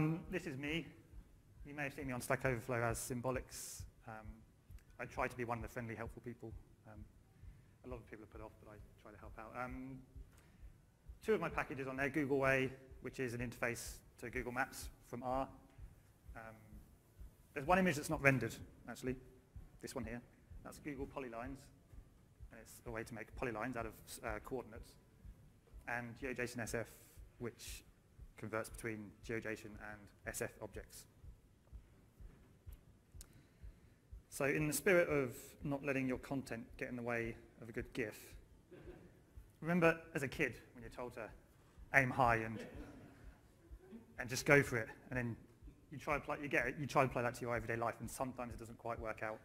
Um, this is me. You may have seen me on Stack Overflow as Symbolix. Um, I try to be one of the friendly, helpful people. Um, a lot of people are put off, but I try to help out. Um, two of my packages on there, googleway, which is an interface to Google Maps from R. Um, there's one image that's not rendered, actually, this one here. That's googlePolylines, and it's a way to make polylines out of uh, coordinates. And geojsonsf, which converts between GeoJSON and SF objects. So in the spirit of not letting your content get in the way of a good GIF, remember as a kid when you're told to aim high and, and just go for it, and then you try, apply, you, get it, you try to apply that to your everyday life, and sometimes it doesn't quite work out.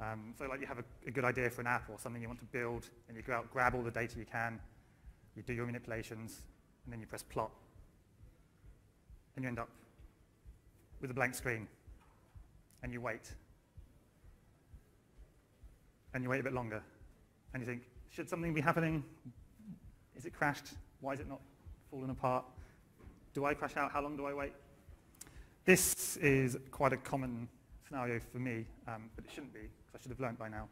Um, so like you have a, a, good idea for an app or something you want to build, and you go out, grab all the data you can, you do your manipulations, and then you press plot. And you end up with a blank screen. And you wait. And you wait a bit longer. And you think, should something be happening? Is it crashed? Why is it not fallen apart? Do I crash out? How long do I wait? This is quite a common scenario for me, um, but it shouldn't be, because I should have learned by now.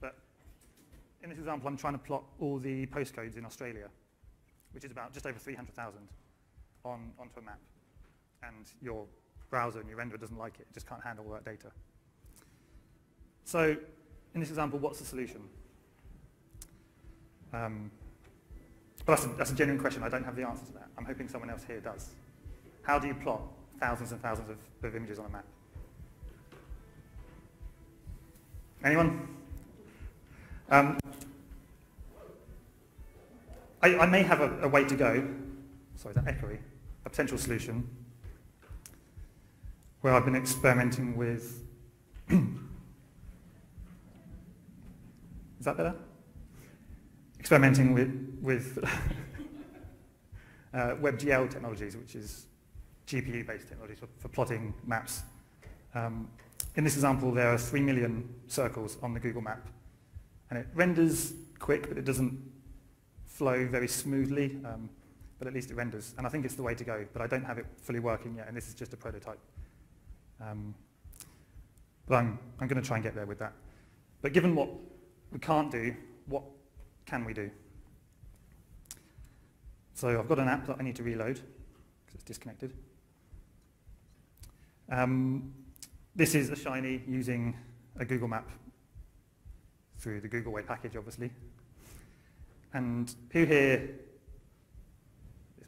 But in this example, I'm trying to plot all the postcodes in Australia, which is about just over 300,000 on, onto a map. And your browser and your renderer doesn't like it. It just can't handle all that data. So in this example, what's the solution? Um, but that's a, that's a genuine question. I don't have the answer to that. I'm hoping someone else here does. How do you plot thousands and thousands of, of images on a map. Anyone? Um, I, I, may have a, a, way to go, sorry, is that echoey, a potential solution, where I've been experimenting with, is that better? Experimenting with, with uh, WebGL technologies, which is GPU-based technologies for, for, plotting maps. Um, in this example, there are 3 million circles on the Google map. And it renders quick, but it doesn't flow very smoothly, um, but at least it renders. And I think it's the way to go, but I don't have it fully working yet, and this is just a prototype. Um, but I'm, I'm going to try and get there with that. But given what we can't do, what can we do? So I've got an app that I need to reload because it's disconnected. Um, this is a Shiny using a Google map through the googleway package, obviously. And who here,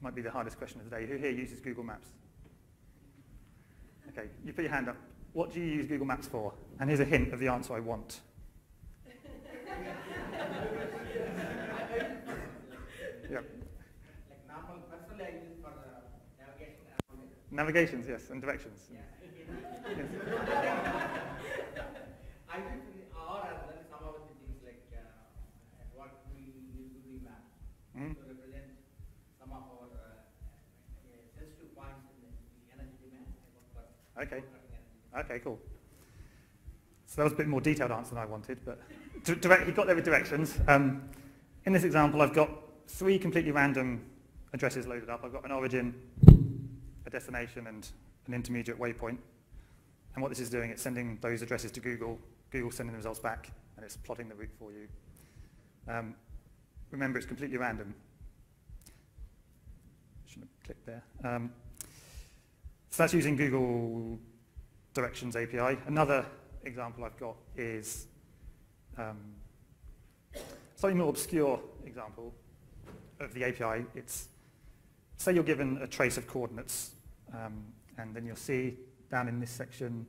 this might be the hardest question of the day, who here uses Google Maps? Okay, you put your hand up. What do you use Google Maps for? And here's a hint of the answer I want. yep. Navigations, yes, and directions. Yeah. yes. I think R as well, some of the things like uh, what we use Google Maps mm. to represent some of our uh, sensitive points in the energy demand. Okay. Okay, cool. So that was a bit more detailed answer than I wanted, but direct, he got there with directions. Um, in this example, I've got three completely random addresses loaded up. I've got an origin, a destination and an intermediate waypoint. And what this is doing, it's sending those addresses to Google, Google sending the results back, and it's plotting the route for you. Um, remember, it's completely random. Shouldn't have clicked there. Um, so that's using Google Directions API. Another example I've got is um, slightly more obscure example of the API. It's say you're given a trace of coordinates, um, and then you'll see down in this section,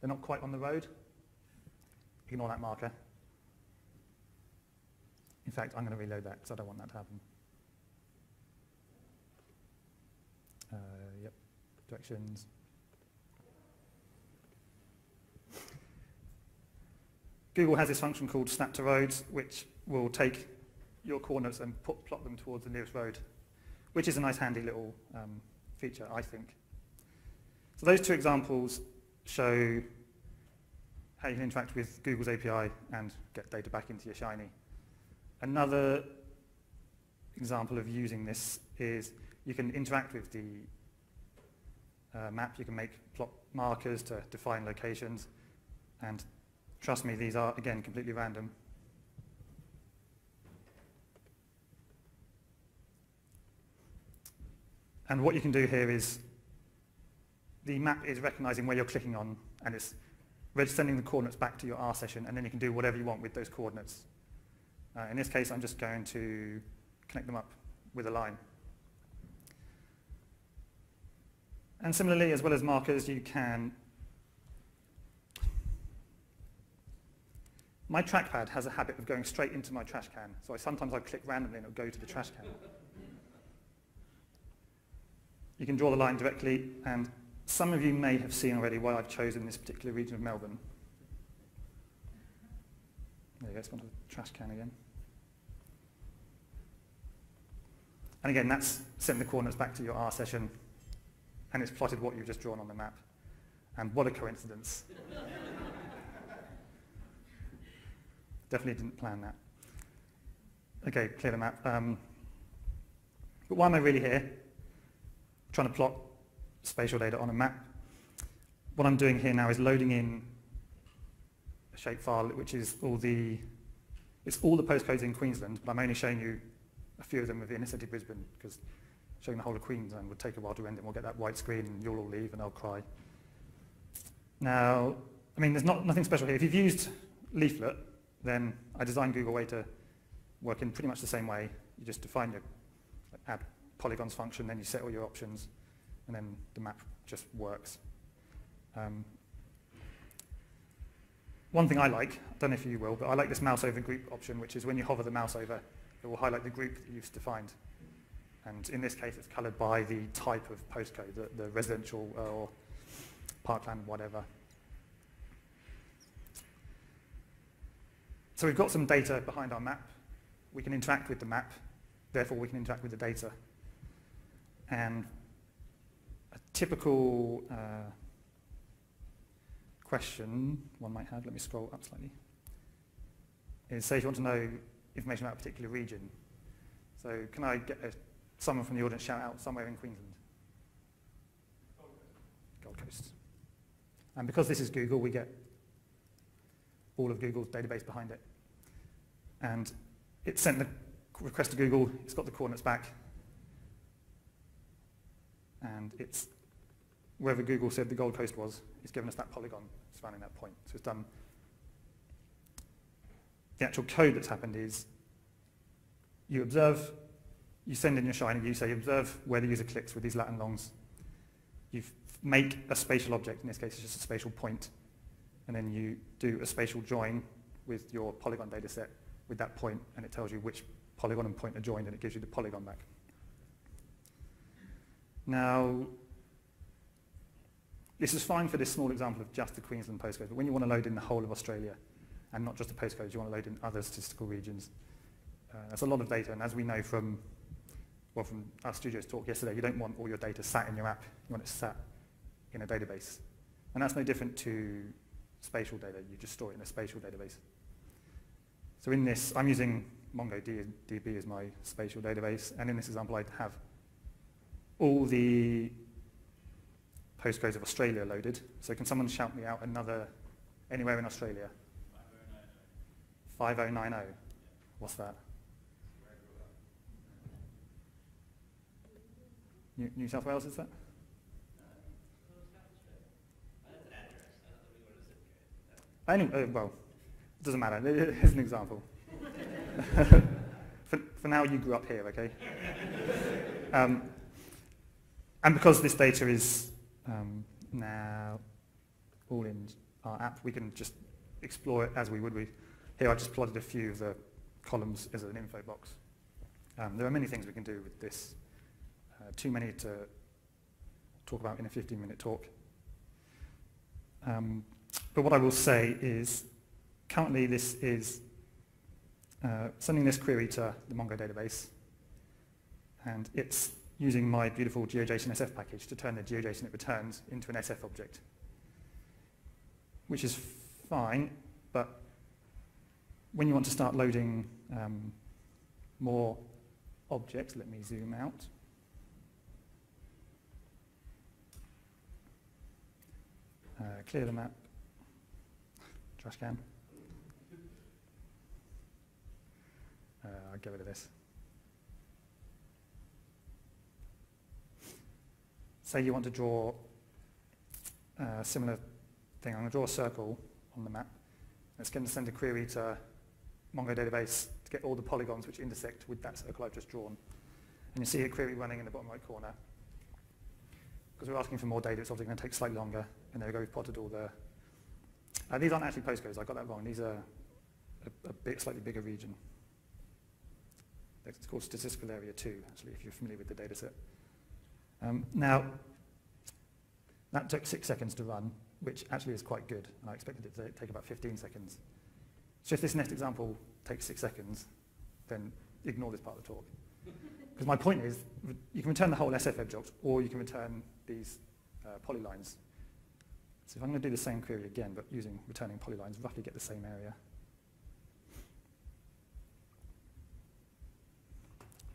they're not quite on the road. Ignore that marker. In fact, I'm going to reload that because I don't want that to happen. Uh, directions. Google has this function called snap to roads, which will take your coordinates and put, plot them towards the nearest road which is a nice handy little um, feature, I think. So those two examples show how you can interact with Google's API and get data back into your Shiny. Another example of using this is you can interact with the uh, map. You can make plot markers to define locations. And trust me, these are, again, completely random. And what you can do here is the map is recognizing where you're clicking on and it's sending the coordinates back to your R session and then you can do whatever you want with those coordinates. Uh, in this case, I'm just going to connect them up with a line. And similarly, as well as markers, you can... My trackpad has a habit of going straight into my trash can, so I, sometimes I click randomly and it'll go to the trash can. You can draw the line directly, and some of you may have seen already why I've chosen this particular region of Melbourne. There you go, it's gone to the trash can again. And again, that's sent the coordinates back to your R session, and it's plotted what you've just drawn on the map. And what a coincidence. Definitely didn't plan that. Okay, clear the map. Um, but why am I really here? trying to plot spatial data on a map. What I'm doing here now is loading in a shapefile, which is all the, it's all the postcodes in Queensland, but I'm only showing you a few of them with the inner city Brisbane, because showing the whole of Queensland would take a while to render, and we'll get that white screen, and you'll all leave, and I'll cry. Now, I mean, there's not, nothing special here. If you've used Leaflet, then I designed googleway to work in pretty much the same way. You just define your add polygons function, then you set all your options, and then the map just works. Um, one thing I like, I don't know if you will, but I like this mouse over group option, which is when you hover the mouse over, it will highlight the group that you've defined. And in this case, it's colored by the type of postcode, the, the residential uh, or parkland, whatever. So we've got some data behind our map. We can interact with the map, therefore we can interact with the data. And a typical uh, question one might have, let me scroll up slightly, is say if you want to know information about a particular region. So can I get a, someone from the audience shout out somewhere in Queensland? Gold Coast. And because this is Google, we get all of Google's database behind it. And it sent the request to Google, it's got the coordinates back, and it's wherever Google said the Gold Coast was, it's given us that polygon surrounding that point. So it's done. The actual code that's happened is you observe, you send in your Shiny, you say you observe where the user clicks with these lat and longs. You make a spatial object, in this case it's just a spatial point, and then you do a spatial join with your polygon data set with that point, and it tells you which polygon and point are joined, and it gives you the polygon back. Now, this is fine for this small example of just the Queensland postcode, but when you want to load in the whole of Australia, and not just the postcodes, you want to load in other statistical regions, uh, that's a lot of data, and as we know from, well, from RStudio's talk yesterday, you don't want all your data sat in your app, you want it sat in a database. And that's no different to spatial data, you just store it in a spatial database. So in this, I'm using MongoDB as my spatial database, and in this example I have all the postcodes of Australia loaded. So can someone shout me out another, anywhere in Australia? 5090. What's that? New, New South Wales, is that? Anyway, uh, well, it doesn't matter. Here's an example. for, for now, you grew up here, okay? Um, and because this data is um, now all in our app, we can just explore it as we would. We, here I just plotted a few of the columns as an info box. Um, there are many things we can do with this. Too many to talk about in a 15-minute talk. Um, but what I will say is, currently this is uh, sending this query to the Mongo database, and it's using my beautiful geojsonsf package to turn the GeoJSON it returns into an SF object, which is fine, but when you want to start loading um, more objects, let me zoom out. Uh, clear the map. Trash can. Uh, I'll get rid of this. Say you want to draw a similar thing. I'm going to draw a circle on the map. It's going to send a query to Mongo database to get all the polygons which intersect with that circle I've just drawn. And you see a query running in the bottom right corner. Because we're asking for more data, it's obviously going to take slightly longer. And there we go, we've plotted all the... Uh, these aren't actually postcodes, I got that wrong. These are a, a bit slightly bigger region. It's called statistical area 2, actually, if you're familiar with the data set. Um, now, that took six seconds to run, which actually is quite good, and I expected it to take about 15 seconds. So if this next example takes six seconds, then ignore this part of the talk. Because my point is, you can return the whole SF object, or you can return these uh, polylines. So if I'm going to do the same query again, but using returning polylines, roughly get the same area.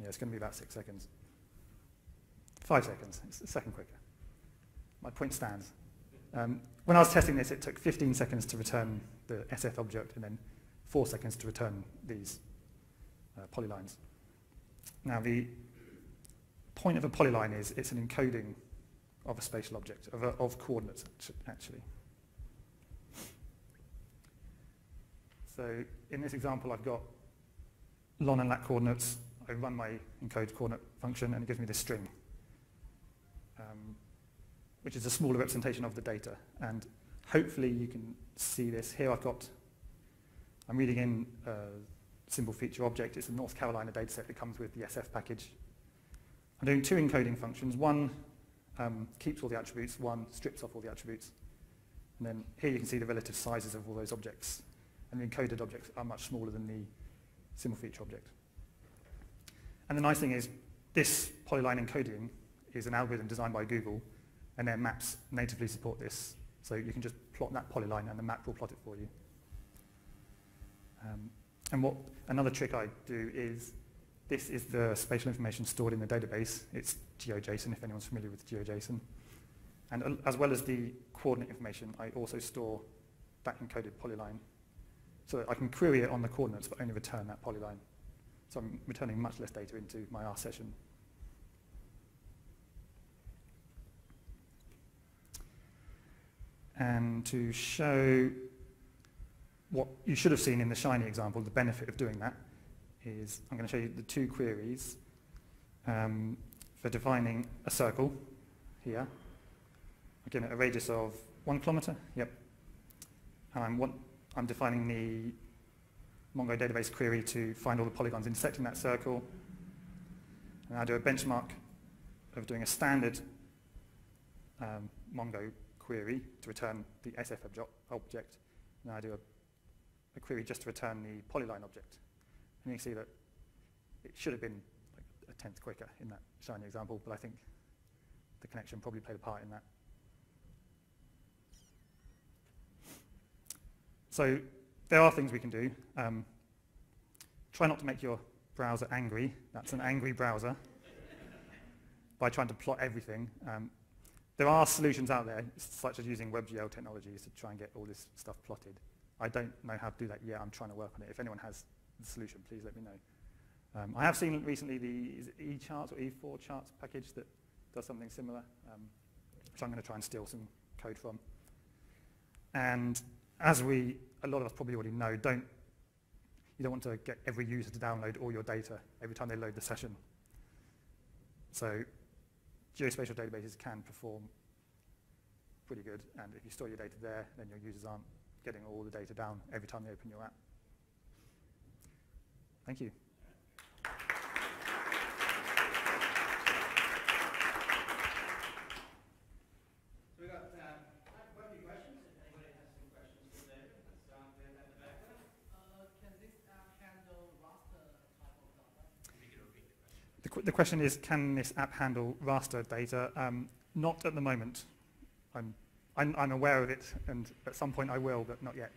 Yeah, it's going to be about six seconds. Five seconds, it's a second quicker. My point stands. Um, when I was testing this, it took 15 seconds to return the SF object and then four seconds to return these uh, polylines. Now the point of a polyline is it's an encoding of a spatial object, of, a, of coordinates actually. So in this example I've got lon and lat coordinates. I run my encode coordinate function and it gives me this string, um, which is a smaller representation of the data. And hopefully you can see this. Here I've got, I'm reading in a simple feature object. It's a North Carolina dataset that comes with the SF package. I'm doing two encoding functions. One um, keeps all the attributes, one strips off all the attributes. And then here you can see the relative sizes of all those objects. And the encoded objects are much smaller than the simple feature object. And the nice thing is this polyline encoding is an algorithm designed by Google, and their maps natively support this. So you can just plot that polyline, and the map will plot it for you. Um, and what another trick I do is this is the spatial information stored in the database. It's GeoJSON, if anyone's familiar with GeoJSON. And as well as the coordinate information, I also store that encoded polyline so that I can query it on the coordinates but only return that polyline. So I'm returning much less data into my R session. And to show what you should have seen in the Shiny example, the benefit of doing that, is I'm going to show you the two queries um, for defining a circle here. Again, a radius of one kilometer, yep. And I'm, one, I'm defining the Mongo database query to find all the polygons intersecting that circle. And I do a benchmark of doing a standard um, Mongo query to return the SF object. And I do a, a query just to return the polyline object. And you can see that it should have been a tenth quicker in that shiny example, but I think the connection probably played a part in that. So there are things we can do. Um, try not to make your browser angry. That's an angry browser. by trying to plot everything. Um, there are solutions out there, such as using WebGL technologies to try and get all this stuff plotted. I don't know how to do that yet. I'm trying to work on it. If anyone has the solution, please let me know. Um, I have seen recently the eCharts or E4 charts package that does something similar, um, which I'm going to try and steal some code from. And as we, a lot of us probably already know, don't, you don't want to get every user to download all your data every time they load the session. So geospatial databases can perform pretty good, and if you store your data there, then your users aren't getting all the data down every time they open your app. Thank you. The, the question is, can this app handle raster data? Um, not at the moment. I'm, I'm, I'm aware of it, and at some point I will, but not yet.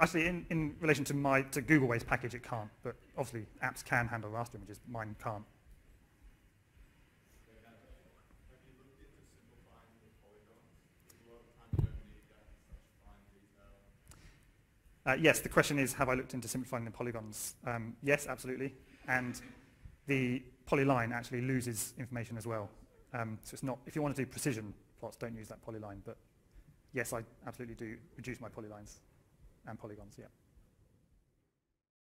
Actually, in, in relation to my to googleway's package, it can't, but obviously apps can handle raster images. Mine can't. Uh, yes, the question is, have I looked into simplifying the polygons? Um, yes, absolutely. And the polyline actually loses information as well. Um, so it's not, if you want to do precision plots, don't use that polyline. But yes, I absolutely do reduce my polylines and polygons, yeah.